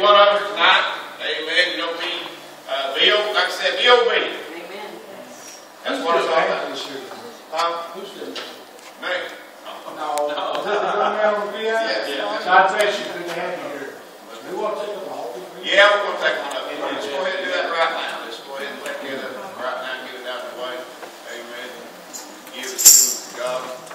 one of us tonight. Amen. You know, be, uh, be, like I said, be obedient. Amen. That's Who's what it's all about. Huh? Who's the me? No. No. no. no. yeah, yeah. God bless you for the hand here. We want to take them all. Yeah, we're going to take one of them. Let's go ahead and do that right now. Let's go ahead and take care of them right now and get it out of the way. Amen. Give it to God.